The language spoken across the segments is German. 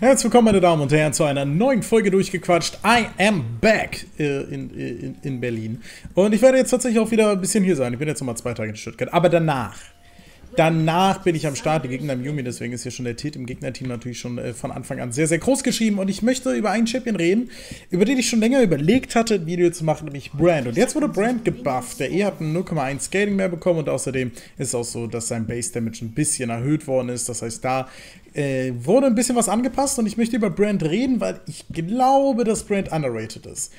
Herzlich willkommen, meine Damen und Herren, zu einer neuen Folge durchgequatscht. I am back äh, in, in, in Berlin. Und ich werde jetzt tatsächlich auch wieder ein bisschen hier sein. Ich bin jetzt nochmal zwei Tage in Stuttgart. Aber danach, Danach bin ich am Start, die Gegner im Yumi, deswegen ist hier schon der Tit im Gegnerteam natürlich schon äh, von Anfang an sehr, sehr groß geschrieben. Und ich möchte über einen Champion reden, über den ich schon länger überlegt hatte, ein Video zu machen, nämlich Brand. Und jetzt wurde Brand gebufft. Der E hat ein 0,1 Scaling mehr bekommen und außerdem ist es auch so, dass sein Base Damage ein bisschen erhöht worden ist. Das heißt, da äh, wurde ein bisschen was angepasst und ich möchte über Brand reden, weil ich glaube, dass Brand underrated ist.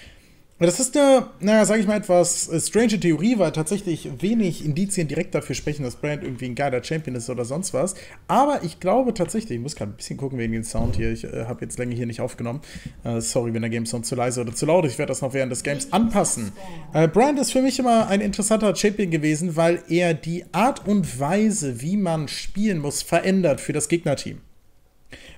Das ist eine, naja, sage ich mal, etwas äh, strange Theorie, weil tatsächlich wenig Indizien direkt dafür sprechen, dass Brand irgendwie ein geiler Champion ist oder sonst was. Aber ich glaube tatsächlich, ich muss gerade ein bisschen gucken wegen dem Sound hier. Ich äh, habe jetzt länger hier nicht aufgenommen. Äh, sorry, wenn der Game Sound zu leise oder zu laut ist. Ich werde das noch während des Games anpassen. Äh, Brand ist für mich immer ein interessanter Champion gewesen, weil er die Art und Weise, wie man spielen muss, verändert für das Gegnerteam.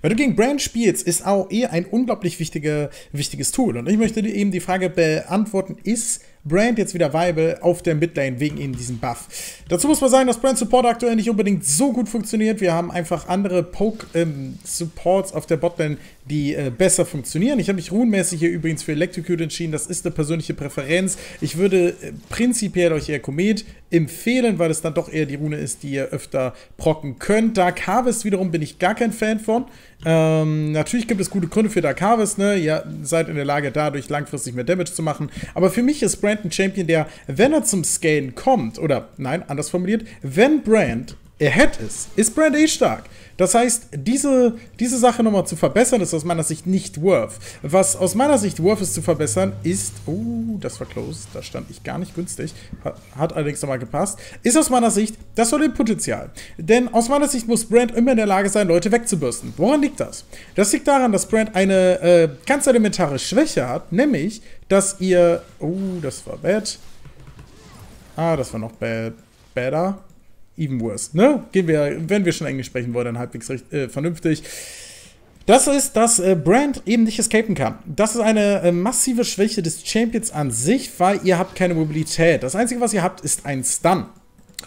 Wenn du gegen Brand spielst, ist AOE ein unglaublich wichtige, wichtiges Tool. Und ich möchte dir eben die Frage beantworten, ist Brand jetzt wieder viable auf der Midlane wegen eben diesem Buff. Dazu muss man sagen, dass Brand Support aktuell nicht unbedingt so gut funktioniert. Wir haben einfach andere Poke-Supports ähm, auf der Botlane, die äh, besser funktionieren. Ich habe mich runenmäßig hier übrigens für Electrocute entschieden. Das ist eine persönliche Präferenz. Ich würde äh, prinzipiell euch eher Komet empfehlen, weil es dann doch eher die Rune ist, die ihr öfter procken könnt. Dark Harvest wiederum bin ich gar kein Fan von. Ähm, natürlich gibt es gute Gründe für Dark Harvest, ne? Ihr seid in der Lage, dadurch langfristig mehr Damage zu machen. Aber für mich ist Brand ein Champion, der, wenn er zum Scalen kommt, oder nein, anders formuliert, wenn Brand ahead ist, ist Brand eh stark. Das heißt, diese, diese Sache nochmal zu verbessern, ist aus meiner Sicht nicht worth. Was aus meiner Sicht worth ist zu verbessern, ist, oh, das war close, da stand ich gar nicht günstig, hat, hat allerdings nochmal gepasst, ist aus meiner Sicht das soll Potenzial. Denn aus meiner Sicht muss Brand immer in der Lage sein, Leute wegzubürsten. Woran liegt das? Das liegt daran, dass Brand eine äh, ganz elementare Schwäche hat, nämlich, dass ihr, oh, das war bad. Ah, das war noch bad, better even worse. Ne? Gehen wir, wenn wir schon Englisch sprechen wollen, dann halbwegs recht, äh, vernünftig. Das ist, dass äh, Brand eben nicht escapen kann. Das ist eine äh, massive Schwäche des Champions an sich, weil ihr habt keine Mobilität. Das Einzige, was ihr habt, ist ein Stun.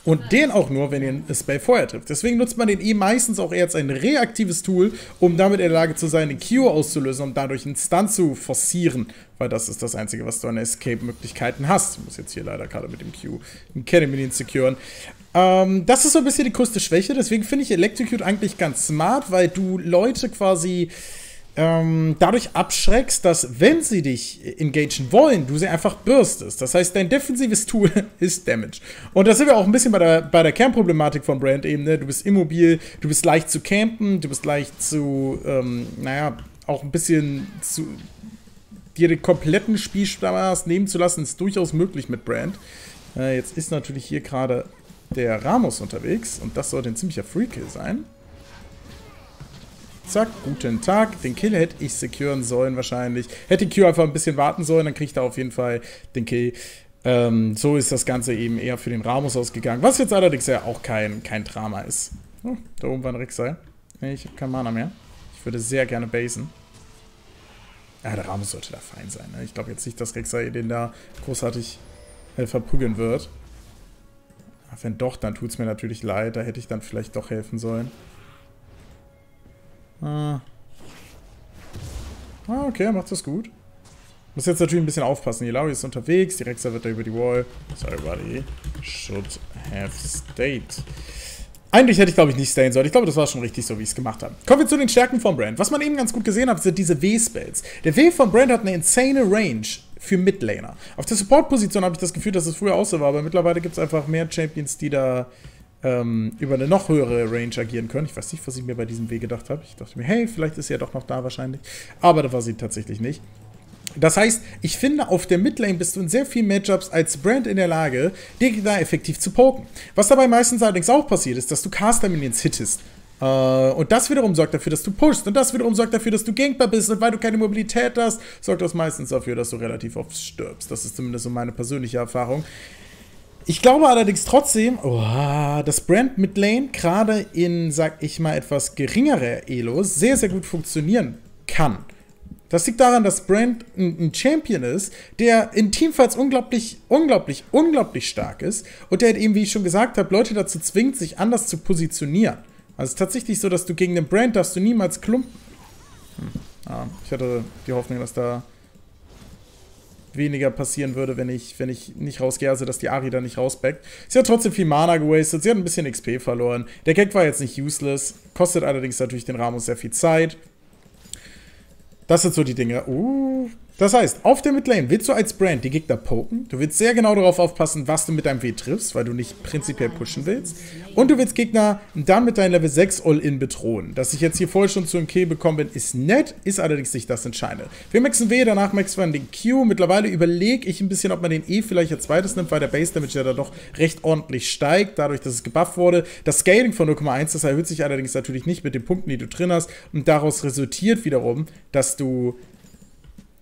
Und den auch nur, wenn ihr ein Spell vorher trifft. Deswegen nutzt man den eh meistens auch eher als ein reaktives Tool, um damit in der Lage zu sein, den Q auszulösen und dadurch einen Stun zu forcieren. Weil das ist das Einzige, was du an Escape-Möglichkeiten hast. Ich muss jetzt hier leider gerade mit dem Q einen Cannon securen. Ähm, das ist so ein bisschen die größte Schwäche. Deswegen finde ich Electrocute eigentlich ganz smart, weil du Leute quasi ähm, dadurch abschreckst, dass, wenn sie dich engagen wollen, du sie einfach bürstest. Das heißt, dein defensives Tool ist Damage. Und da sind wir auch ein bisschen bei der, bei der Kernproblematik von Brand eben. Ne? Du bist immobil, du bist leicht zu campen, du bist leicht zu, ähm, naja, auch ein bisschen zu dir den kompletten Spielspaß nehmen zu lassen, ist durchaus möglich mit Brand. Äh, jetzt ist natürlich hier gerade der Ramos unterwegs und das sollte ein ziemlicher Free-Kill sein. Zack, guten Tag. Den Kill hätte ich securen sollen wahrscheinlich. Hätte die Q einfach ein bisschen warten sollen, dann kriegt er auf jeden Fall den Kill. Ähm, so ist das Ganze eben eher für den Ramos ausgegangen. Was jetzt allerdings ja auch kein, kein Drama ist. Oh, da oben war ein Rek'Sai. Nee, ich habe keinen Mana mehr. Ich würde sehr gerne basen. Ja, der Ramos sollte da fein sein. Ne? Ich glaube jetzt nicht, dass Rek'Sai den da großartig äh, verprügeln wird. Wenn doch, dann tut es mir natürlich leid. Da hätte ich dann vielleicht doch helfen sollen. Ah. Ah, okay, macht das gut. Muss jetzt natürlich ein bisschen aufpassen. Die Lauri ist unterwegs, die Rexa wird da über die Wall. Sorry, buddy. Should have stayed. Eigentlich hätte ich, glaube ich, nicht stayen sollen. Ich glaube, das war schon richtig so, wie ich es gemacht habe. Kommen wir zu den Stärken von Brand. Was man eben ganz gut gesehen hat, sind diese W-Spells. Der W von Brand hat eine insane Range für Midlaner. Auf der Support-Position habe ich das Gefühl, dass es früher auch so war, aber mittlerweile gibt es einfach mehr Champions, die da ähm, über eine noch höhere Range agieren können. Ich weiß nicht, was ich mir bei diesem W gedacht habe. Ich dachte mir, hey, vielleicht ist sie ja doch noch da wahrscheinlich. Aber da war sie tatsächlich nicht. Das heißt, ich finde, auf der Midlane bist du in sehr vielen Matchups als Brand in der Lage, da effektiv zu poken. Was dabei meistens allerdings auch passiert, ist, dass du Caster-Minions hittest. Uh, und das wiederum sorgt dafür, dass du pushst. Und das wiederum sorgt dafür, dass du gankbar bist. Und weil du keine Mobilität hast, sorgt das meistens dafür, dass du relativ oft stirbst. Das ist zumindest so meine persönliche Erfahrung. Ich glaube allerdings trotzdem, oh, dass Brand Midlane gerade in, sag ich mal, etwas geringere Elos sehr, sehr gut funktionieren kann. Das liegt daran, dass Brand ein Champion ist, der in Teamfights unglaublich, unglaublich, unglaublich stark ist und der eben, wie ich schon gesagt habe, Leute dazu zwingt, sich anders zu positionieren. Also es ist tatsächlich so, dass du gegen den Brand darfst du niemals klumpen. Ja, ich hatte die Hoffnung, dass da weniger passieren würde, wenn ich, wenn ich nicht rausgehe, also dass die Ari da nicht rausbackt. Sie hat trotzdem viel Mana gewastet, sie hat ein bisschen XP verloren. Der Gag war jetzt nicht useless, kostet allerdings natürlich den Ramos sehr viel Zeit. Das sind so die Dinge. Uh, das heißt, auf der Midlane willst du als Brand die Gegner poken. Du willst sehr genau darauf aufpassen, was du mit deinem W triffst, weil du nicht prinzipiell pushen willst. Und du willst Gegner dann mit deinem Level 6 All-In bedrohen. Dass ich jetzt hier voll schon zu einem Kill bekommen bin, ist nett, ist allerdings nicht das Entscheidende. Wir maxen W, danach maxen wir den Q. Mittlerweile überlege ich ein bisschen, ob man den E vielleicht als zweites nimmt, weil der Base Damage ja da doch recht ordentlich steigt, dadurch, dass es gebufft wurde. Das Scaling von 0,1, das erhöht sich allerdings natürlich nicht mit den Punkten, die du drin hast. Und daraus resultiert wiederum, dass du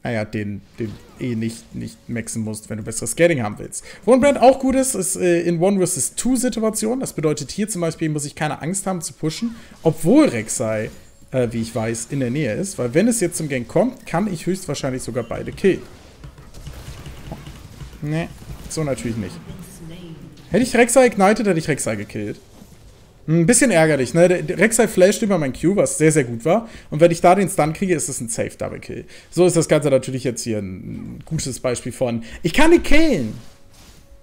naja, den, den eh nicht, nicht maxen musst, wenn du besseres Scaling haben willst. Woran Brand auch gut ist, ist äh, in One vs. Two Situationen. Das bedeutet, hier zum Beispiel muss ich keine Angst haben zu pushen, obwohl Rek'Sai, äh, wie ich weiß, in der Nähe ist. Weil wenn es jetzt zum Gang kommt, kann ich höchstwahrscheinlich sogar beide killen. Ne, so natürlich nicht. Hätte ich Rek'Sai ignited, hätte ich Rek'Sai gekillt. Ein bisschen ärgerlich, ne? Der Rek'Sai flasht über mein Q, was sehr, sehr gut war. Und wenn ich da den Stun kriege, ist es ein Safe Double Kill. So ist das Ganze natürlich jetzt hier ein gutes Beispiel von, ich kann die killen.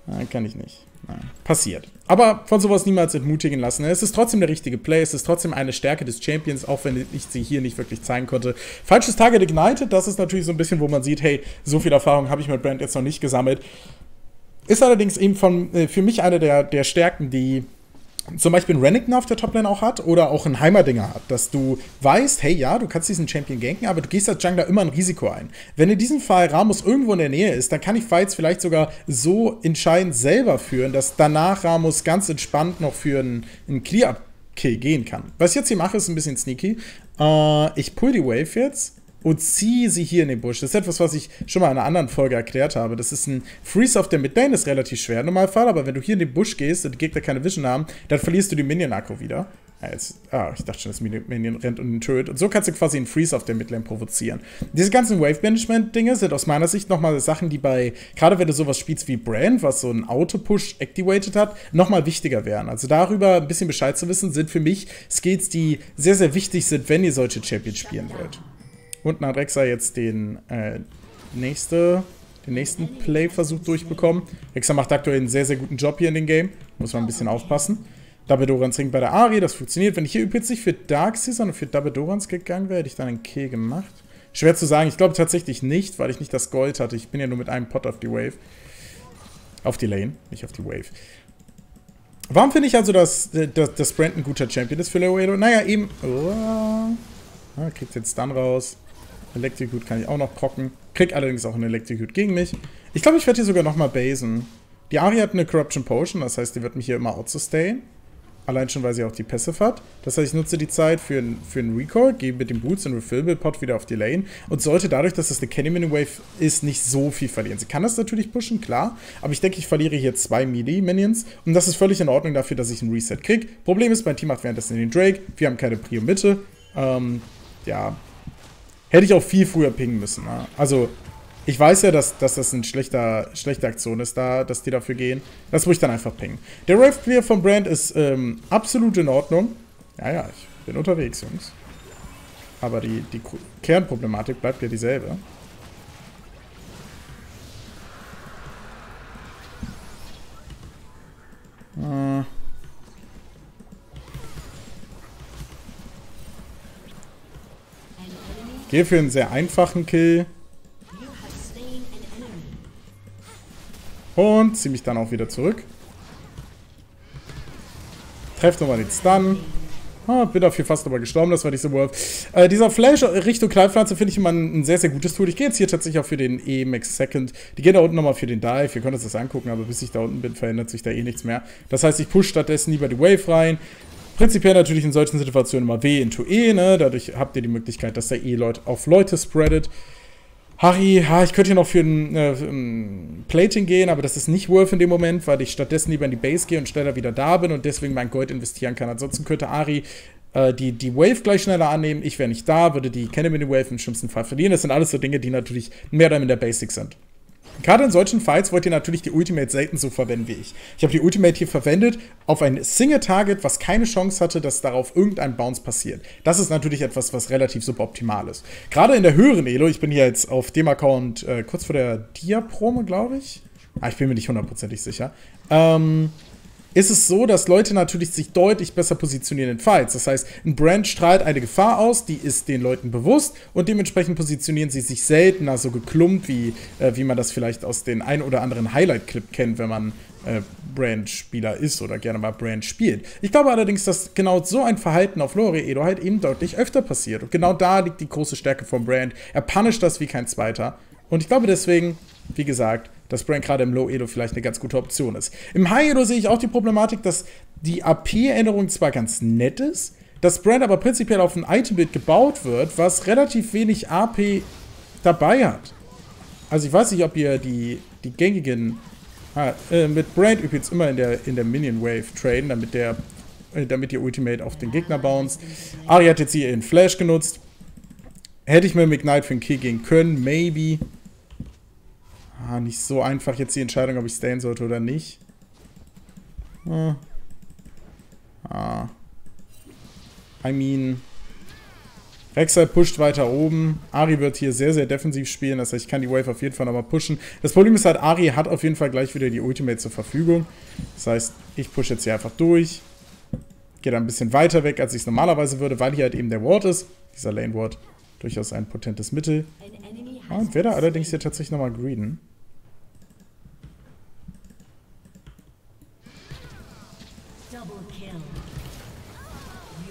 Nein, kann ich nicht. Nein, passiert. Aber von sowas niemals entmutigen lassen. Es ist trotzdem der richtige Play, es ist trotzdem eine Stärke des Champions, auch wenn ich sie hier nicht wirklich zeigen konnte. Falsches Target Ignited, das ist natürlich so ein bisschen, wo man sieht, hey, so viel Erfahrung habe ich mit Brand jetzt noch nicht gesammelt. Ist allerdings eben von, äh, für mich eine der, der Stärken, die zum Beispiel ein Renekton auf der Toplane auch hat oder auch ein Heimerdinger hat, dass du weißt, hey ja, du kannst diesen Champion ganken, aber du gehst als Jungler immer ein Risiko ein. Wenn in diesem Fall Ramos irgendwo in der Nähe ist, dann kann ich Fights vielleicht sogar so entscheidend selber führen, dass danach Ramos ganz entspannt noch für einen, einen Clear-Up-Kill gehen kann. Was ich jetzt hier mache, ist ein bisschen sneaky. Äh, ich pull die Wave jetzt und ziehe sie hier in den Busch. Das ist etwas, was ich schon mal in einer anderen Folge erklärt habe. Das ist ein Freeze auf der Midlane, ist relativ schwer im Normalfall, aber wenn du hier in den Busch gehst und die Gegner keine Vision haben, dann verlierst du die Minion-Akku wieder. Ja, ah, ich dachte schon, das Minion rennt und den tötet. Und so kannst du quasi einen Freeze auf der Midlane provozieren. Diese ganzen Wave-Management-Dinge sind aus meiner Sicht nochmal Sachen, die bei, gerade wenn du sowas spielst wie Brand, was so ein Auto-Push activated hat, nochmal wichtiger wären. Also darüber ein bisschen Bescheid zu wissen, sind für mich Skills, die sehr, sehr wichtig sind, wenn ihr solche Champions spielen wollt. Unten hat Rexa jetzt den, äh, nächste, den nächsten Play-Versuch durchbekommen. Rexa macht aktuell einen sehr, sehr guten Job hier in dem Game. Muss man ein bisschen aufpassen. Dabedorans Ring bei der Ari, das funktioniert. Wenn ich hier übrigens nicht für Darkseid, sondern für Dabedorans gegangen wäre, hätte ich dann einen Kill gemacht. Schwer zu sagen. Ich glaube tatsächlich nicht, weil ich nicht das Gold hatte. Ich bin ja nur mit einem Pot auf die Wave. Auf die Lane, nicht auf die Wave. Warum finde ich also, dass, dass, dass Brand ein guter Champion ist für Loedo? Naja, eben... Oh, ja, kriegt jetzt dann raus. Electrocute kann ich auch noch procken. Krieg allerdings auch einen Electrocute gegen mich. Ich glaube, ich werde hier sogar nochmal basen. Die Ari hat eine Corruption Potion, das heißt, die wird mich hier immer outsustainen. Allein schon, weil sie auch die Passive hat. Das heißt, ich nutze die Zeit für, für einen Recall, gehe mit dem Boots und Refillable Pot wieder auf die Lane und sollte dadurch, dass das eine Candy Mini Wave ist, nicht so viel verlieren. Sie kann das natürlich pushen, klar, aber ich denke, ich verliere hier zwei Melee-Minions und das ist völlig in Ordnung dafür, dass ich einen Reset kriege. Problem ist, mein Team macht währenddessen den Drake, wir haben keine Prio-Mitte. Ähm, ja, Hätte ich auch viel früher pingen müssen. Ne? Also, ich weiß ja, dass, dass das eine schlechte Aktion ist, da, dass die dafür gehen. Das muss ich dann einfach pingen. Der Rave Clear von Brand ist ähm, absolut in Ordnung. Ja, ja, ich bin unterwegs, Jungs. Aber die, die Kernproblematik bleibt ja dieselbe. Äh. Gehe für einen sehr einfachen Kill. Und ziehe mich dann auch wieder zurück. Treffe nochmal den Stun. Ah, bin dafür fast aber gestorben, das war nicht so worth. Äh, dieser Flash Richtung Kleinpflanze finde ich immer ein, sehr, sehr gutes Tool. Ich gehe jetzt hier tatsächlich auch für den E-Max Second. Die gehen da unten nochmal für den Dive. Ihr könnt uns das angucken, aber bis ich da unten bin, verändert sich da eh nichts mehr. Das heißt, ich push stattdessen lieber die Wave rein. Prinzipiell natürlich in solchen Situationen immer W into E, ne? Dadurch habt ihr die Möglichkeit, dass der E Leute auf Leute spreadet. Harry, ha, ich könnte hier noch für ein, äh, Plating gehen, aber das ist nicht worth in dem Moment, weil ich stattdessen lieber in die Base gehe und schneller wieder da bin und deswegen mein Gold investieren kann. Ansonsten könnte Ari äh, die, die Wave gleich schneller annehmen. Ich wäre nicht da, würde die Cannon Wave im schlimmsten Fall verlieren. Das sind alles so Dinge, die natürlich mehr oder minder basic sind. Gerade in solchen Fights wollt ihr natürlich die Ultimate selten so verwenden wie ich. Ich habe die Ultimate hier verwendet auf ein Single-Target, was keine Chance hatte, dass darauf irgendein Bounce passiert. Das ist natürlich etwas, was relativ suboptimal ist. Gerade in der höheren Elo, ich bin hier jetzt auf dem Account äh, kurz vor der Dia-Promo, glaube ich. Ah, ich bin mir nicht hundertprozentig sicher. Ähm, ist es so, dass Leute natürlich sich deutlich besser positionieren in Fights. Das heißt, ein Brand strahlt eine Gefahr aus, die ist den Leuten bewusst und dementsprechend positionieren sie sich seltener so geklumpt, wie, äh, wie man das vielleicht aus den ein oder anderen Highlight-Clip kennt, wenn man äh, Brand-Spieler ist oder gerne mal Brand spielt. Ich glaube allerdings, dass genau so ein Verhalten auf Lore Edo halt eben deutlich öfter passiert. Und genau da liegt die große Stärke vom Brand. Er punisht das wie kein zweiter. Und ich glaube deswegen, wie gesagt, dass Brand gerade im Low Edo vielleicht eine ganz gute Option ist. Im High Edo sehe ich auch die Problematik, dass die AP-Änderung zwar ganz nett ist, dass Brand aber prinzipiell auf ein Item-Bild gebaut wird, was relativ wenig AP dabei hat. Also ich weiß nicht, ob ihr die, die gängigen ah, äh, mit Brand übrigens immer in der, in der Minion Wave traden, damit der äh, damit ihr Ultimate auf den Gegner bounced. Ari hat jetzt hier ihren Flash genutzt. Hätte ich mir mit Ignite für den Kill gehen können, maybe. Ah, nicht so einfach jetzt die Entscheidung, ob ich stayen sollte oder nicht. Ah. ah. I mean... Rek'Sai pusht weiter oben. Ari wird hier sehr, sehr defensiv spielen. Das heißt, ich kann die Wave auf jeden Fall nochmal pushen. Das Problem ist halt, Ari hat auf jeden Fall gleich wieder die Ultimate zur Verfügung. Das heißt, ich pushe jetzt hier einfach durch. Gehe da ein bisschen weiter weg, als ich es normalerweise würde, weil hier halt eben der Ward ist. Dieser Lane Ward. Durchaus ein potentes Mittel. Und werde allerdings hier tatsächlich nochmal greeden.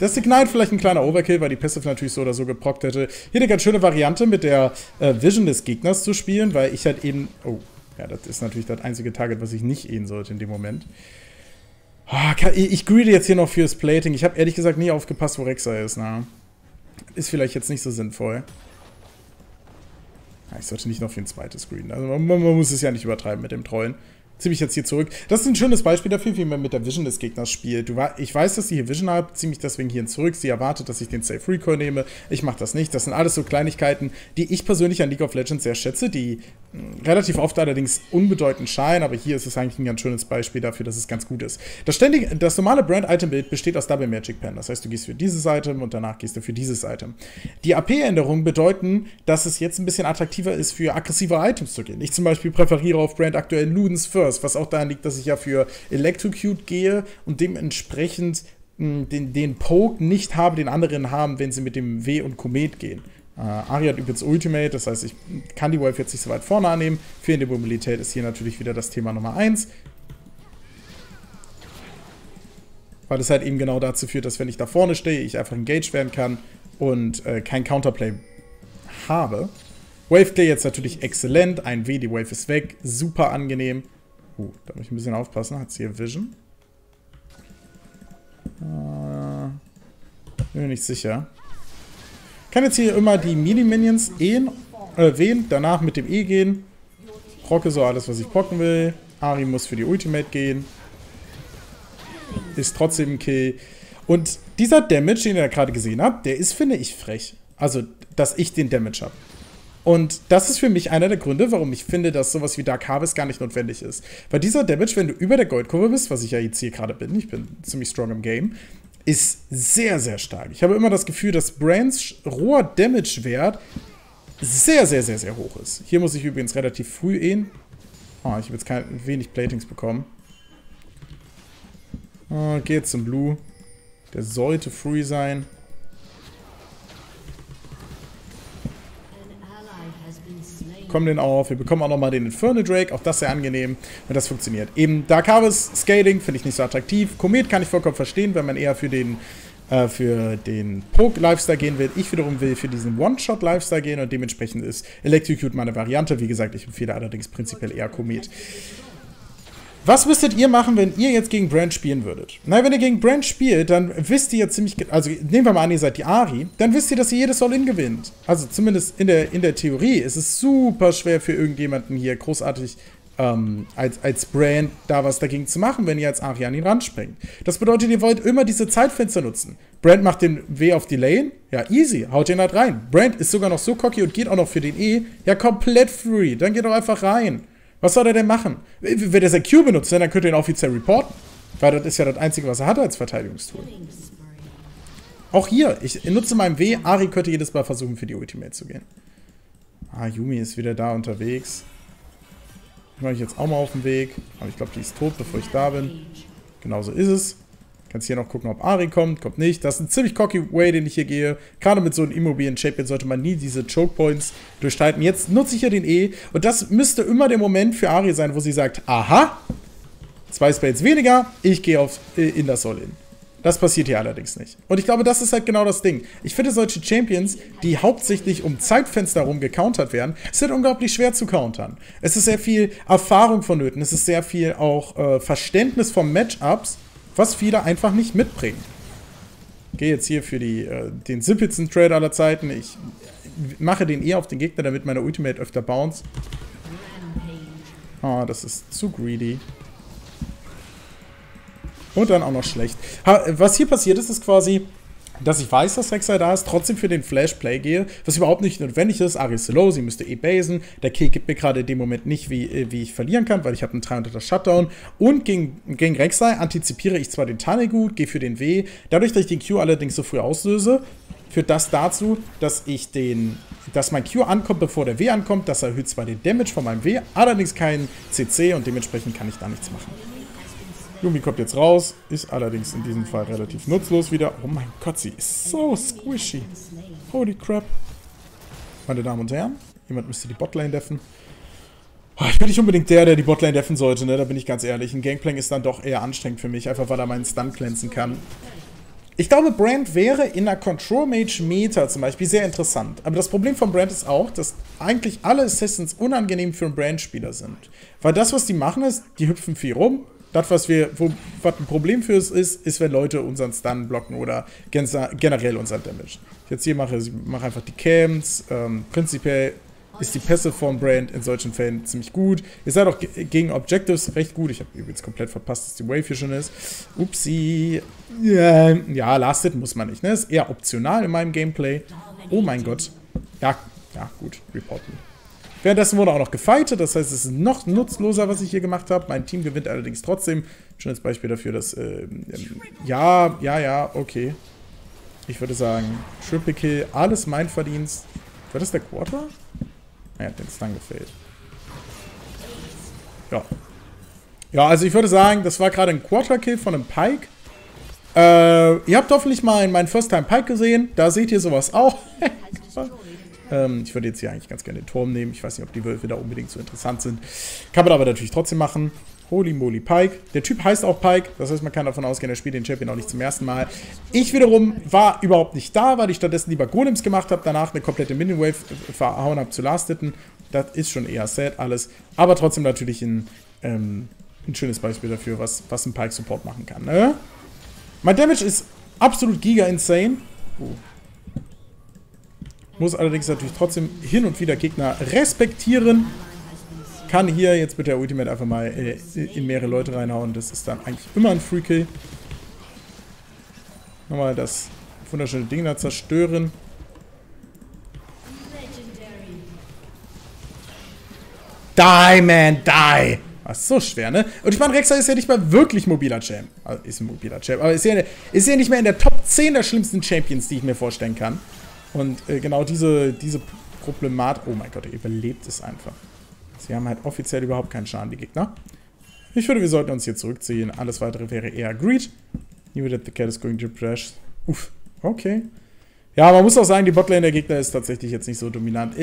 Das Signal vielleicht ein kleiner Overkill, weil die Passive natürlich so oder so geprockt hätte. Hier eine ganz schöne Variante mit der äh, Vision des Gegners zu spielen, weil ich halt eben... Oh, ja, das ist natürlich das einzige Target, was ich nicht ehen sollte in dem Moment. Oh, ich greede jetzt hier noch fürs Plating. Ich habe ehrlich gesagt nie aufgepasst, wo Rek'Sai ist. Na. Ist vielleicht jetzt nicht so sinnvoll. Ich sollte nicht noch für ein zweites greeden. Also man, man muss es ja nicht übertreiben mit dem Trollen ziehe mich jetzt hier zurück. Das ist ein schönes Beispiel dafür, wie man mit der Vision des Gegners spielt. Du, ich weiß, dass sie hier Vision hat, ziehe mich deswegen hierhin zurück. Sie erwartet, dass ich den Safe Recoil nehme. Ich mache das nicht. Das sind alles so Kleinigkeiten, die ich persönlich an League of Legends sehr schätze, die relativ oft allerdings unbedeutend scheinen, aber hier ist es eigentlich ein ganz schönes Beispiel dafür, dass es ganz gut ist. Das, ständige, das normale Brand-Item-Bild besteht aus Double Magic Pen. Das heißt, du gehst für dieses Item und danach gehst du für dieses Item. Die AP-Änderungen bedeuten, dass es jetzt ein bisschen attraktiver ist, für aggressive Items zu gehen. Ich zum Beispiel präferiere auf Brand aktuell Ludens First, was auch daran liegt, dass ich ja für Electrocute gehe und dementsprechend hm, den, den Poke nicht habe, den anderen haben, wenn sie mit dem W und Komet gehen. Uh, Ari hat übrigens Ultimate, das heißt, ich kann die Wave jetzt nicht so weit vorne annehmen. Fehlende Mobilität ist hier natürlich wieder das Thema Nummer 1. Weil es halt eben genau dazu führt, dass wenn ich da vorne stehe, ich einfach engaged werden kann und äh, kein Counterplay habe. Wave Clear jetzt natürlich exzellent. Ein W, die Wave ist weg. Super angenehm. Uh, da muss ich ein bisschen aufpassen. Hat sie hier Vision? Uh, bin mir nicht sicher kann jetzt hier immer die Mini-Minions ehen, äh, wählen, danach mit dem E gehen. Procke so alles, was ich procken will. Ari muss für die Ultimate gehen. Ist trotzdem ein Kill. Und dieser Damage, den ihr gerade gesehen habt, der ist, finde ich, frech. Also, dass ich den Damage habe. Und das ist für mich einer der Gründe, warum ich finde, dass sowas wie Dark Harvest gar nicht notwendig ist. Weil dieser Damage, wenn du über der Goldkurve bist, was ich ja jetzt hier gerade bin, ich bin ziemlich strong im Game, ist sehr, sehr stark. Ich habe immer das Gefühl, dass Brands roher Damage-Wert sehr, sehr, sehr, sehr hoch ist. Hier muss ich übrigens relativ früh ehen. Oh, ich habe jetzt kein, wenig Platings bekommen. Oh, Geh jetzt zum Blue. Der sollte free sein. Bekommen den auf. Wir bekommen auch nochmal den Infernal Drake, auch das sehr angenehm. Und das funktioniert. Eben Dark Harvest Scaling finde ich nicht so attraktiv. Komet kann ich vollkommen verstehen, wenn man eher für den äh, für den Poke-Lifestyle gehen will. Ich wiederum will für diesen One-Shot-Lifestyle gehen und dementsprechend ist Electrocute meine Variante. Wie gesagt, ich empfehle allerdings prinzipiell eher Komet. Was müsstet ihr machen, wenn ihr jetzt gegen Brand spielen würdet? Na, wenn ihr gegen Brand spielt, dann wisst ihr ziemlich, also nehmen wir mal an, ihr seid die Ari, dann wisst ihr, dass ihr jedes All-In gewinnt. Also zumindest in der, in der Theorie ist es super schwer für irgendjemanden hier großartig ähm, als, als Brand da was dagegen zu machen, wenn ihr als Ari an ihn ranspringt. Das bedeutet, ihr wollt immer diese Zeitfenster nutzen. Brand macht den W auf die Lane, ja easy, haut den halt rein. Brand ist sogar noch so cocky und geht auch noch für den E, ja komplett free, dann geht doch einfach rein. Was soll er denn machen? Wenn er sein Q benutzt, dann könnte er ihn offiziell reporten. Weil das ist ja das Einzige, was er hat als Verteidigungstool. Auch hier, ich nutze meinen W. Ari könnte jedes Mal versuchen, für die Ultimate zu gehen. Ah, Yumi ist wieder da unterwegs. Die mache ich jetzt auch mal auf den Weg. Aber ich glaube, die ist tot, bevor ich da bin. Genauso ist es. Kannst hier noch gucken, ob Ari kommt. Kommt nicht. Das ist ein ziemlich cocky Way, den ich hier gehe. Gerade mit so einem Immobilien-Champion sollte man nie diese Choke-Points durchhalten. Jetzt nutze ich ja den E. Und das müsste immer der Moment für Ari sein, wo sie sagt, aha, zwei Spades weniger, ich gehe auf, äh, in das All-In. Das passiert hier allerdings nicht. Und ich glaube, das ist halt genau das Ding. Ich finde solche Champions, die hauptsächlich um Zeitfenster herum gecountert werden, sind unglaublich schwer zu countern. Es ist sehr viel Erfahrung vonnöten, es ist sehr viel auch äh, Verständnis von Matchups, was viele einfach nicht mitbringen. Gehe jetzt hier für die, äh, den simpelsten Trade aller Zeiten. Ich mache den eher auf den Gegner, damit meine Ultimate öfter bounce. Ah, das ist zu greedy. Und dann auch noch schlecht. Was hier passiert ist, ist quasi, dass ich weiß, dass Rek'Sai da ist, trotzdem für den Flash-Play gehe, was überhaupt nicht notwendig ist. Ari sie müsste eh basen. Der Kill gibt mir gerade in dem Moment nicht, wie, äh, wie ich verlieren kann, weil ich habe einen 300er Shutdown. Und gegen, gegen Rek'Sai antizipiere ich zwar den Tunnel gut, gehe für den W. Dadurch, dass ich den Q allerdings so früh auslöse, führt das dazu, dass ich den, dass mein Q ankommt, bevor der W ankommt. Das erhöht zwar den Damage von meinem W, allerdings keinen CC und dementsprechend kann ich da nichts machen. Yumi kommt jetzt raus, ist allerdings in diesem Fall relativ nutzlos wieder. Oh mein Gott, sie ist so squishy. Holy crap. Meine Damen und Herren, jemand müsste die Botlane deffen. Oh, ich bin nicht unbedingt der, der die Botlane deffen sollte, ne? Da bin ich ganz ehrlich. Ein Gangplank ist dann doch eher anstrengend für mich, einfach weil er meinen Stun glänzen kann. Ich glaube, Brand wäre in der Control Mage Meta zum Beispiel sehr interessant. Aber das Problem von Brand ist auch, dass eigentlich alle Assassins unangenehm für einen Brand-Spieler sind. Weil das, was die machen, ist, die hüpfen viel rum, das, was wir, wo, was ein Problem für uns ist, ist, wenn Leute unseren Stun blocken oder generell unseren Damage. Jetzt hier mache, ich mache einfach die Camps. Ähm, prinzipiell ist die von Brand in solchen Fällen ziemlich gut. Ihr seid auch gegen Objectives recht gut. Ich habe übrigens komplett verpasst, dass die Wave hier schon ist. Upsi. Ja, ja, Last Hit muss man nicht, ne? Ist eher optional in meinem Gameplay. Oh mein Gott. Ja, ja, gut. Reporten. Währenddessen wurde auch noch gefightet, das heißt, es ist noch nutzloser, was ich hier gemacht habe. Mein Team gewinnt allerdings trotzdem. Schönes Beispiel dafür, dass, äh, ähm, ja, ja, ja, okay. Ich würde sagen, Triple Kill, alles mein Verdienst. War das der Quarter? Er hat den Stun gefehlt. Ja. Ja, also ich würde sagen, das war gerade ein Quarter-Kill von einem Pike. Äh, ihr habt hoffentlich mal meinen First-Time-Pike gesehen. Da seht ihr sowas auch. Ähm, ich würde jetzt hier eigentlich ganz gerne den Turm nehmen. Ich weiß nicht, ob die Wölfe da unbedingt so interessant sind. Kann man aber natürlich trotzdem machen. Holy moly Pike. Der Typ heißt auch Pike. Das heißt, man kann davon ausgehen, er spielt den Champion auch nicht zum ersten Mal. Ich wiederum war überhaupt nicht da, weil ich stattdessen lieber Golems gemacht habe. Danach eine komplette Minion-Wave verhauen habe zu Lastitten. Das ist schon eher sad alles. Aber trotzdem natürlich ein, ähm, ein schönes Beispiel dafür, was, was ein Pike-Support machen kann. Ne? Mein Damage ist absolut giga insane. Uh, muss allerdings natürlich trotzdem hin und wieder Gegner respektieren. Kann hier jetzt mit der Ultimate einfach mal äh, in mehrere Leute reinhauen. Das ist dann eigentlich immer ein Free Kill. Nochmal das wunderschöne Ding da zerstören. Die, man, die! Ist so schwer, ne? Und ich meine, Rexa ist ja nicht mal wirklich mobiler Champ. Also ist ein mobiler Champ, aber ist ja, ist ja nicht mehr in der Top 10 der schlimmsten Champions, die ich mir vorstellen kann. Und äh, genau diese, diese Problematik... Oh mein Gott, er überlebt es einfach. Sie haben halt offiziell überhaupt keinen Schaden, die Gegner. Ich würde, wir sollten uns hier zurückziehen. Alles weitere wäre eher Greed. Knew that the cat is going to crash. Uff, okay. Ja, man muss auch sagen, die Botlane der Gegner ist tatsächlich jetzt nicht so dominant.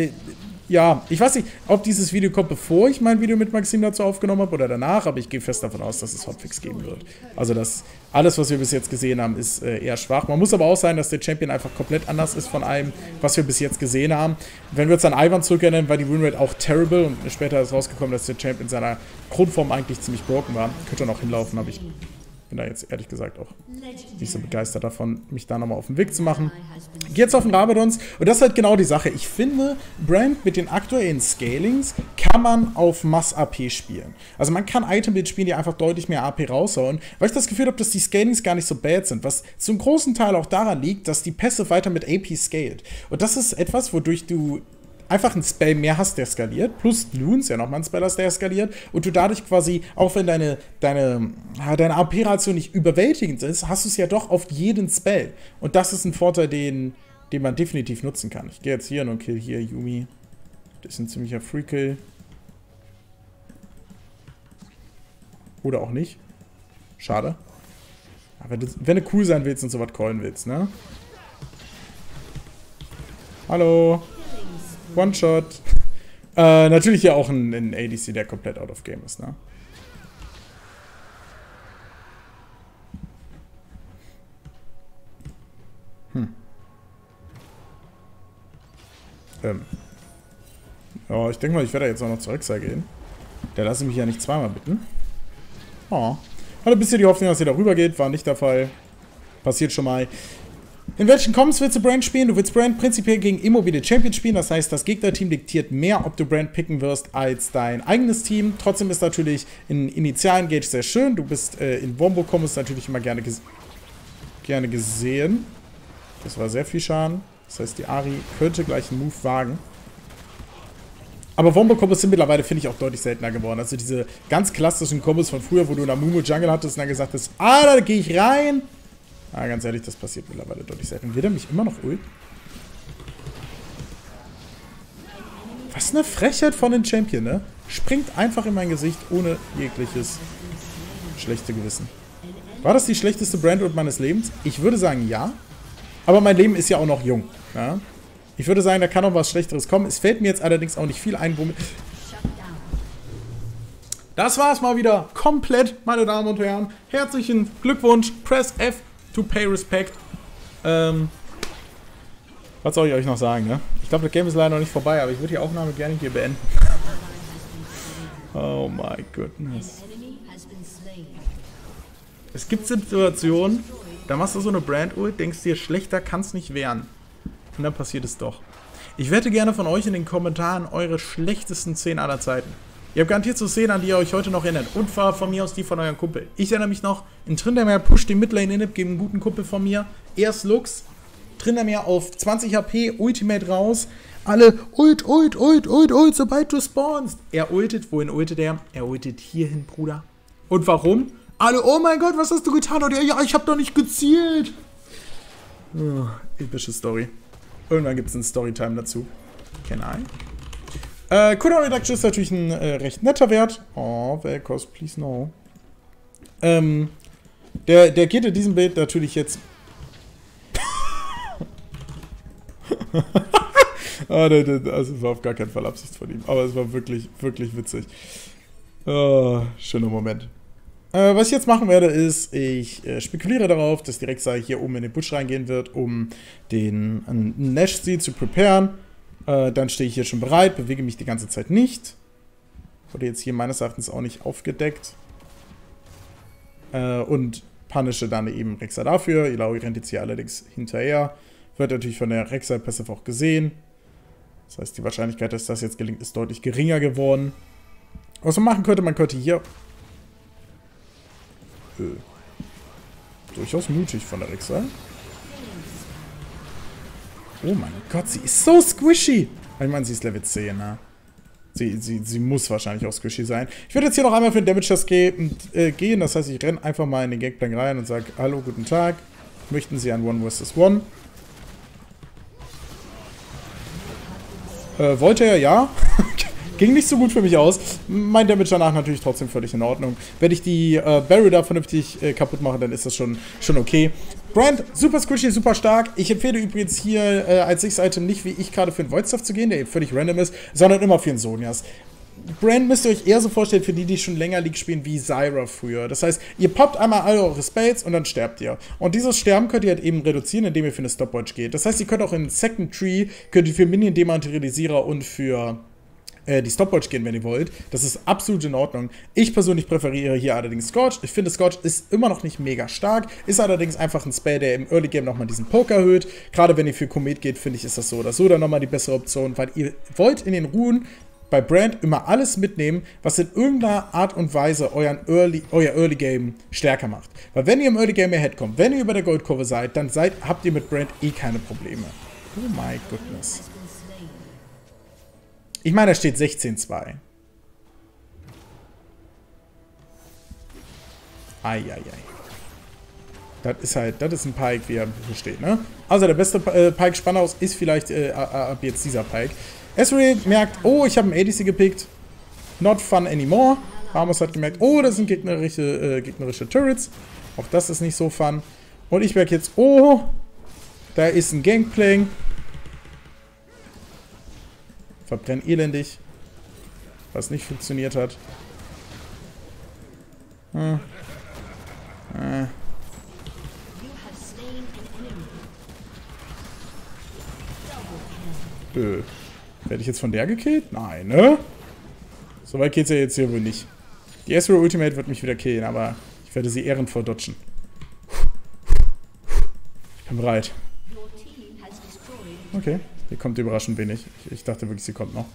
Ja, ich weiß nicht, ob dieses Video kommt, bevor ich mein Video mit Maxim dazu aufgenommen habe oder danach, aber ich gehe fest davon aus, dass es Hotfix geben wird. Also das, alles, was wir bis jetzt gesehen haben, ist äh, eher schwach. Man muss aber auch sagen, dass der Champion einfach komplett anders ist von allem, was wir bis jetzt gesehen haben. Wenn wir uns an Ivan zurückerinnern, war die Winrate auch terrible und später ist rausgekommen, dass der Champion in seiner Grundform eigentlich ziemlich broken war. Könnte noch hinlaufen, aber ich bin da jetzt ehrlich gesagt auch nicht so begeistert davon, mich da nochmal auf den Weg zu machen. Geh jetzt auf den Rabadons und das ist halt genau die Sache. Ich finde, Brand mit den aktuellen Scalings kann man auf Mass-AP spielen. Also man kann Item-Build spielen, die einfach deutlich mehr AP raushauen, weil ich das Gefühl habe, dass die Scalings gar nicht so bad sind, was zum großen Teil auch daran liegt, dass die Pässe weiter mit AP scaled. Und das ist etwas, wodurch du einfach einen Spell mehr hast, der skaliert, plus Loons ja nochmal ein Spell hast, der skaliert, und du dadurch quasi, auch wenn deine, deine, deine AP-Ratio nicht überwältigend ist, hast du es ja doch auf jeden Spell. Und das ist ein Vorteil, den, den man definitiv nutzen kann. Ich gehe jetzt hier und kill hier Yumi. Das ist ein ziemlicher Free-Kill. Oder auch nicht. Schade. Aber das, wenn du cool sein willst und sowas callen willst, ne? Hallo. One-Shot. Äh, natürlich hier auch ein, ein ADC, der komplett out of game ist, ne? Hm. Ähm. Ja, ich denke mal, ich werde jetzt auch noch zur Rek'Sai gehen. Der lasse mich ja nicht zweimal bitten. Oh. Hatte ein bisschen die Hoffnung, dass sie darüber geht. War nicht der Fall. Passiert schon mal. In welchen Coms willst du Brand spielen? Du willst Brand prinzipiell gegen immobile Champions spielen. Das heißt, das Gegnerteam diktiert mehr, ob du Brand picken wirst, als dein eigenes Team. Trotzdem ist natürlich in initialen Gage sehr schön. Du bist äh, in Wombo-Kombos natürlich immer gerne, ges gerne gesehen. Das war sehr viel Schaden. Das heißt, die Ari könnte gleich einen Move wagen. Aber Wombo-Kombos sind mittlerweile, finde ich, auch deutlich seltener geworden. Also diese ganz klassischen Kombos von früher, wo du Namumu Jungle hattest und dann gesagt hast, ah, da gehe ich rein. Ah, ganz ehrlich, das passiert mittlerweile deutlich selten. Wird er mich immer noch ult? Was eine Frechheit von den Champion, ne? Springt einfach in mein Gesicht ohne jegliches schlechte Gewissen. War das die schlechteste Brand meines Lebens? Ich würde sagen, ja. Aber mein Leben ist ja auch noch jung. Ja? Ich würde sagen, da kann noch was Schlechteres kommen. Es fällt mir jetzt allerdings auch nicht viel ein, womit... Das war es mal wieder komplett, meine Damen und Herren. Herzlichen Glückwunsch. Press F to pay respect. Ähm, was soll ich euch noch sagen, ne? Ich glaube, das Game ist leider noch nicht vorbei, aber ich würde die Aufnahme gerne hier beenden. oh my goodness. Es gibt Situationen, da machst du so eine Brand-Ult, denkst dir, schlechter kann es nicht werden. Und dann passiert es doch. Ich wette gerne von euch in den Kommentaren eure schlechtesten Szenen aller Zeiten. Ihr habt garantiert so Szenen, an die ihr euch heute noch erinnert. Und war von mir aus die von eurem Kumpel. Ich erinnere mich noch, in Trindermeer pusht die Midlane Inhib gegen einen guten Kumpel von mir. Erst Lux, Trindermeer auf 20 HP, Ultimate raus. Alle ult, ult, ult, ult, ult, sobald du spawnst. Er ultet, wohin ultet er? Er ultet hierhin, Bruder. Und warum? Alle, oh mein Gott, was hast du getan? Und er, ja, ich hab doch nicht gezielt. Oh, epische Story. Irgendwann gibt es einen Storytime dazu. Can I? Äh, Cooldown Reduction ist natürlich ein äh, recht netter Wert. Oh, Velkos, please no. Ähm, der, der geht in diesem Bild natürlich jetzt... ah, der, der, also es war auf gar keinen Fall Absicht von ihm. Aber es war wirklich, wirklich witzig. Oh, schöner Moment. Äh, was ich jetzt machen werde, ist, ich äh, spekuliere darauf, dass direkt hier oben in den Busch reingehen wird, um den Nash Seed zu preparen. Äh, dann stehe ich hier schon bereit, bewege mich die ganze Zeit nicht. Wurde jetzt hier meines Erachtens auch nicht aufgedeckt. Äh, und punische dann eben Rexa dafür. Ilaoi rennt jetzt hier allerdings hinterher. Wird natürlich von der Rexa Passive auch gesehen. Das heißt, die Wahrscheinlichkeit, dass das jetzt gelingt, ist deutlich geringer geworden. Was man machen könnte, man könnte hier... Äh, durchaus mutig von der Rexa. Oh mein Gott, sie ist so squishy. Ich meine, sie ist Level 10, ne? Sie, sie, sie muss wahrscheinlich auch squishy sein. Ich werde jetzt hier noch einmal für den Damage Test ge äh, gehen. Das heißt, ich renne einfach mal in den Gangplank rein und sage, hallo, guten Tag. Möchten Sie ein One vs. One? Äh, wollte er, ja. Ging nicht so gut für mich aus. Mein Damage danach natürlich trotzdem völlig in Ordnung. Wenn ich die äh, Barrier da vernünftig äh, kaputt mache, dann ist das schon, schon okay. Brand, super squishy, super stark. Ich empfehle übrigens hier äh, als 6-Item nicht, wie ich gerade für den Voidstuff zu gehen, der eben völlig random ist, sondern immer für den Sonias. Brand müsst ihr euch eher so vorstellen für die, die schon länger League spielen, wie Zyra früher. Das heißt, ihr poppt einmal alle eure Spells und dann sterbt ihr. Und dieses Sterben könnt ihr halt eben reduzieren, indem ihr für eine Stopwatch geht. Das heißt, ihr könnt auch in Second Tree, könnt ihr für Minion Dematerialisierer und für äh, die Stopwatch gehen, wenn ihr wollt. Das ist absolut in Ordnung. Ich persönlich präferiere hier allerdings Scorch. Ich finde, Scorch ist immer noch nicht mega stark, ist allerdings einfach ein Spell, der im Early Game nochmal diesen Poker erhöht. Gerade wenn ihr für Komet geht, finde ich, ist das so oder so dann nochmal die bessere Option, weil ihr wollt in den Ruhen bei Brand immer alles mitnehmen, was in irgendeiner Art und Weise euren Early, euer Early Game stärker macht. Weil wenn ihr im Early Game ahead kommt, wenn ihr über der Goldkurve seid, dann seid, habt ihr mit Brand eh keine Probleme. Oh my goodness. Ich meine, da steht 16-2. Eieiei. Das ist halt, das ist ein Pike, wie er hier steht, ne? Also der beste äh, Pike Spannaus ist vielleicht äh, ab jetzt dieser Pike. Esri merkt, oh, ich habe einen ADC gepickt. Not fun anymore. Ramos hat gemerkt, oh, das sind gegnerische, äh, gegnerische Turrets. Auch das ist nicht so fun. Und ich merke jetzt, oh, da ist ein Gangplank. Verbrennt elendig. Was nicht funktioniert hat. Hm. Äh. Äh. Werde ich jetzt von der gekillt? Nein, ne? So weit geht's ja jetzt hier wohl nicht. Die Ezreal Ultimate wird mich wieder killen, aber ich werde sie ehrenvoll dodgen. Ich bin bereit. Okay, hier kommt überraschend wenig. Ich, ich dachte wirklich, sie kommt noch.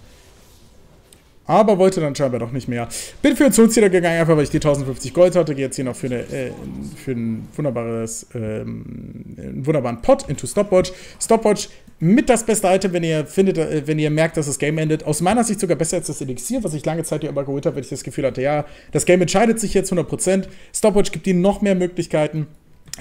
Aber wollte dann scheinbar doch nicht mehr. Bin für den Zoozieher gegangen, einfach weil ich die 1050 Gold hatte. Gehe jetzt hier noch für, eine, äh, für ein wunderbares, ähm, einen wunderbaren Pot into Stopwatch. Stopwatch mit das beste Item, wenn ihr findet, äh, wenn ihr merkt, dass das Game endet. Aus meiner Sicht sogar besser als das Elixier, was ich lange Zeit hier immer geholt habe, wenn ich das Gefühl hatte, ja, das Game entscheidet sich jetzt 100%. Stopwatch gibt dir noch mehr Möglichkeiten.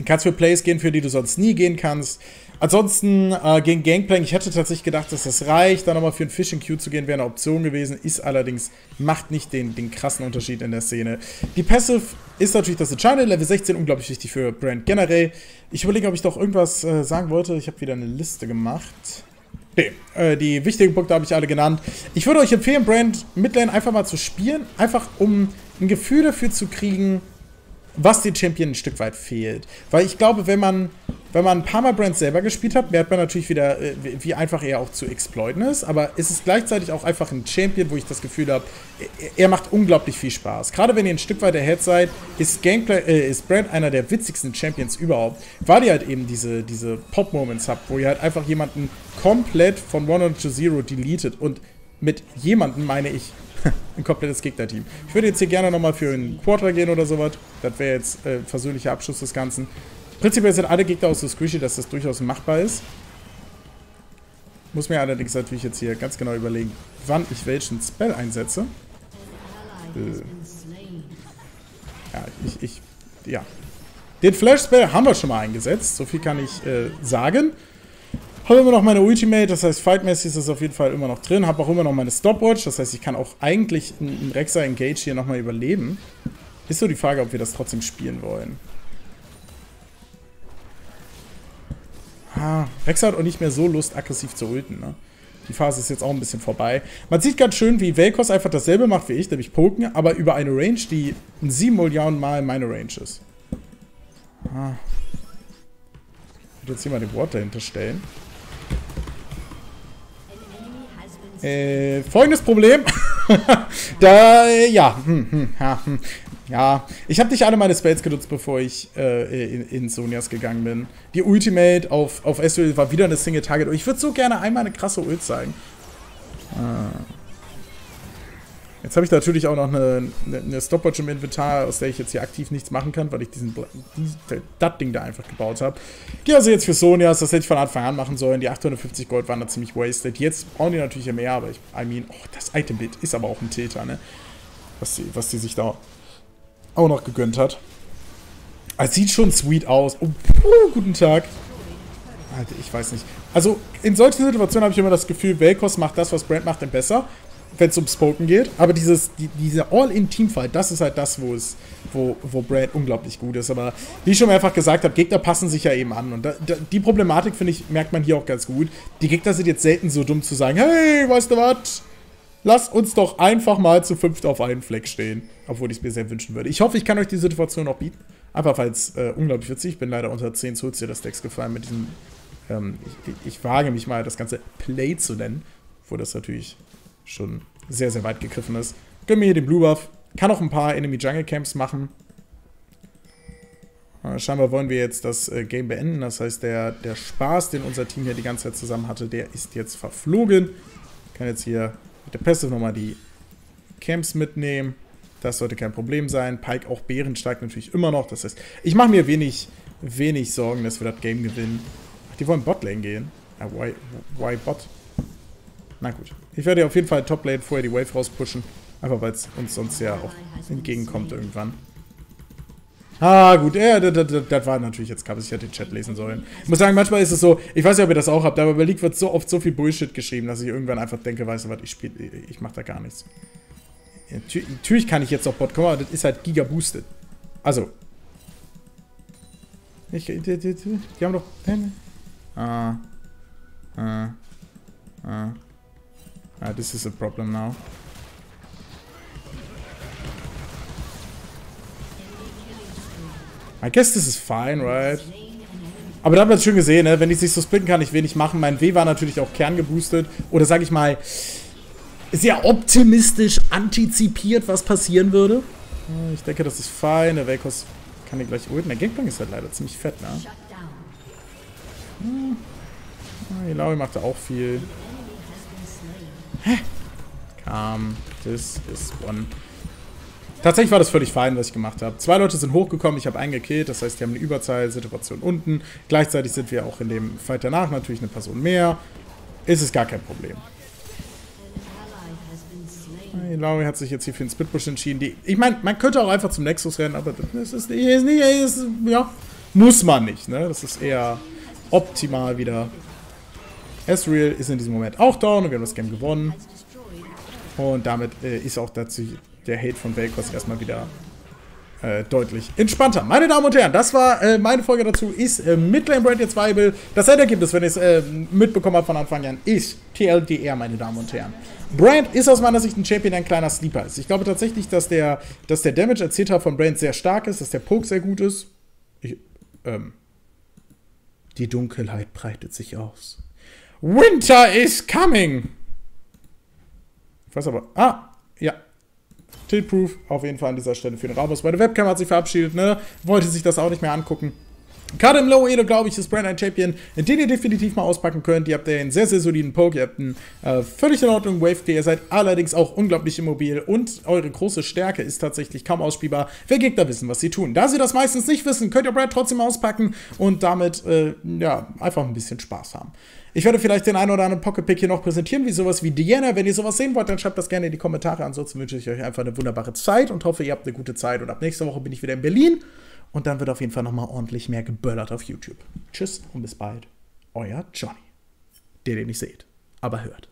Kannst für Plays gehen, für die du sonst nie gehen kannst. Ansonsten äh, gegen Gangplank, ich hätte tatsächlich gedacht, dass das reicht. Da nochmal für ein Fishing Queue zu gehen, wäre eine Option gewesen. Ist allerdings, macht nicht den, den krassen Unterschied in der Szene. Die Passive ist natürlich das Entscheidende. Level 16 unglaublich wichtig für Brand generell. Ich überlege, ob ich doch irgendwas äh, sagen wollte. Ich habe wieder eine Liste gemacht. Nee, äh, die wichtigen Punkte habe ich alle genannt. Ich würde euch empfehlen, Brand Midlane einfach mal zu spielen. Einfach um ein Gefühl dafür zu kriegen, was den Champion ein Stück weit fehlt. Weil ich glaube, wenn man wenn man Brands selber gespielt hat, merkt man natürlich wieder, äh, wie einfach er auch zu exploiten ist. Aber es ist gleichzeitig auch einfach ein Champion, wo ich das Gefühl habe, er macht unglaublich viel Spaß. Gerade wenn ihr ein Stück weit ahead seid, ist, Gameplay, äh, ist Brand einer der witzigsten Champions überhaupt. Weil ihr halt eben diese, diese Pop-Moments habt, wo ihr halt einfach jemanden komplett von 100 to 0 deletet. Und mit jemandem meine ich ein komplettes Gegnerteam. Ich würde jetzt hier gerne nochmal für einen Quarter gehen oder sowas. Das wäre jetzt äh, versöhnlicher Abschluss des Ganzen. Prinzipiell sind alle Gegner auch so squishy, dass das durchaus machbar ist. Muss mir allerdings natürlich jetzt hier ganz genau überlegen, wann ich welchen Spell einsetze. Äh. Ja, ich, ich, ja. Den Flash-Spell haben wir schon mal eingesetzt, so viel kann ich äh, sagen. Habe immer noch meine Ultimate, das heißt, fightmäßig ist das auf jeden Fall immer noch drin. Habe auch immer noch meine Stopwatch, das heißt, ich kann auch eigentlich einen Rexa Engage hier nochmal überleben. Ist so die Frage, ob wir das trotzdem spielen wollen. Ah, Rex hat auch nicht mehr so Lust, aggressiv zu ulten, ne? Die Phase ist jetzt auch ein bisschen vorbei. Man sieht ganz schön, wie Velkos einfach dasselbe macht wie ich, nämlich poken, aber über eine Range, die 7 Millionen Mal meine Range ist. Ah. Ich würde jetzt hier mal den Ward dahinter stellen. Äh, folgendes Problem. da, äh, ja, hm, hm, ja, hm. Ja, ich habe nicht alle meine Spells genutzt, bevor ich äh, in, in Sonias gegangen bin. Die Ultimate auf, auf Ezreal war wieder eine Single Target. Und ich würde so gerne einmal eine krasse Ult zeigen. Ah. Jetzt habe ich natürlich auch noch eine, eine Stopwatch im Inventar, aus der ich jetzt hier aktiv nichts machen kann, weil ich diesen das Ding da einfach gebaut habe. Gehe also jetzt für Sonias, das hätte ich von Anfang an machen sollen. Die 850 Gold waren da ziemlich wasted. Jetzt brauchen die natürlich mehr, aber ich, I mean, oh, das Item-Bild ist aber auch ein Tilter, ne? Was die, was die sich da auch noch gegönnt hat. Es sieht schon sweet aus. Oh, puh, guten Tag. Alter, ich weiß nicht. Also, in solchen Situationen habe ich immer das Gefühl, Velkos macht das, was Brand macht, denn besser, wenn es um Spoken geht. Aber dieses, die, diese All-in-Teamfight, das ist halt das, wo es, wo, wo Brand unglaublich gut ist. Aber wie ich schon mehrfach gesagt habe, Gegner passen sich ja eben an. Und da, da, die Problematik, finde ich, merkt man hier auch ganz gut. Die Gegner sind jetzt selten so dumm zu sagen, hey, weißt du was? Lass uns doch einfach mal zu fünft auf einen Fleck stehen. Obwohl ich es mir sehr wünschen würde. Ich hoffe, ich kann euch die Situation auch bieten. Einfach weil es äh, unglaublich witzig Ich bin leider unter 10 Sozial des Decks gefallen mit diesem. Ähm, ich, ich, wage mich mal, das ganze Play zu nennen. Wo das natürlich schon sehr, sehr weit gegriffen ist. Gönn mir hier den Blue Buff. Kann auch ein paar Enemy Jungle Camps machen. Äh, scheinbar wollen wir jetzt das äh, Game beenden. Das heißt, der, der Spaß, den unser Team hier die ganze Zeit zusammen hatte, der ist jetzt verflogen. Ich kann jetzt hier mit der Passive nochmal die Camps mitnehmen. Das sollte kein Problem sein. Pike auch bärenstark natürlich immer noch. Das heißt, ich mache mir wenig, wenig Sorgen, dass wir das Game gewinnen. Ach, die wollen Botlane gehen. Ah, why, why Bot? Na gut. Ich werde auf jeden Fall Top-Lane vorher die Wave rauspushen. Einfach weil es uns sonst ja auch entgegenkommt irgendwann. Ah, gut, ja, das, das, das war natürlich jetzt klar, ich hätte den Chat lesen sollen. Ich muss sagen, manchmal ist es so, ich weiß nicht, ob ihr das auch habt, aber bei League wird so oft so viel Bullshit geschrieben, dass ich irgendwann einfach denke, weißt du was, ich spiele, ich mach da gar nichts. Ja, natürlich kann ich jetzt auch Bot kommen, aber das ist halt giga boosted. Also. Ich, die, die, die haben doch. Ah. Ah. Ah. Ah, this is a problem now. I guess this is fine, right? Aber da haben wir es schon gesehen, ne? wenn ich sich so splitten kann, ich wenig machen. Mein W war natürlich auch kerngeboostet. Oder sage ich mal, sehr optimistisch antizipiert, was passieren würde. Ich denke, das ist fein. Der Velkos kann hier gleich ulten. Der Gangplank ist halt leider ziemlich fett, ne? Hm. Ah, Ilaoi macht da auch viel. Kam. This is one. Tatsächlich war das völlig fein, was ich gemacht habe. Zwei Leute sind hochgekommen, ich habe einen gekillt, das heißt, die haben eine Überzahlsituation unten. Gleichzeitig sind wir auch in dem Fight danach natürlich eine Person mehr. Ist es gar kein Problem. Lauri hat sich jetzt hier für den Splitbush entschieden. Die, ich meine, man könnte auch einfach zum Nexus rennen, aber das ist, ist nicht, ist, ja, muss man nicht, ne? Das ist eher optimal wieder. Ezreal ist in diesem Moment auch down und wir haben das Game gewonnen. Und damit äh, ist auch dazu der Hate von Velkos erstmal wieder äh, deutlich entspannter. Meine Damen und Herren, das war äh, meine Folge dazu. Ist äh, Midlane Brand jetzt viable? Das Endergebnis, wenn ihr es äh, mitbekommen habt von Anfang an, ist TLDR, meine Damen und Herren. Brand ist aus meiner Sicht ein Champion, der ein kleiner Sleeper ist. Ich glaube tatsächlich, dass der, dass der Damage etc. von Brand sehr stark ist, dass der Poke sehr gut ist. Ich, ähm, die Dunkelheit breitet sich aus. Winter is coming! Ich weiß aber. Ah, ja. Tiltproof auf jeden Fall an dieser Stelle für den Ramos. Meine Webcam hat sich verabschiedet, ne? Wollte sich das auch nicht mehr angucken. Gerade im Low Elo, glaube ich, ist Brand ein Champion, den ihr definitiv mal auspacken könnt. Ihr habt einen sehr, sehr soliden Poke, ihr habt einen äh, völlig in Ordnung Wave, ihr seid allerdings auch unglaublich immobil und eure große Stärke ist tatsächlich kaum ausspielbar, wer Gegner wissen, was sie tun. Da sie das meistens nicht wissen, könnt ihr Brand trotzdem auspacken und damit, äh, ja, einfach ein bisschen Spaß haben. Ich werde vielleicht den einen oder anderen Pocket Pick hier noch präsentieren, wie sowas wie Diana. Wenn ihr sowas sehen wollt, dann schreibt das gerne in die Kommentare. Ansonsten wünsche ich euch einfach eine wunderbare Zeit und hoffe, ihr habt eine gute Zeit. Und ab nächster Woche bin ich wieder in Berlin. Und dann wird auf jeden Fall nochmal ordentlich mehr geböllert auf YouTube. Tschüss und bis bald. Euer Johnny. Der den nicht seht, aber hört.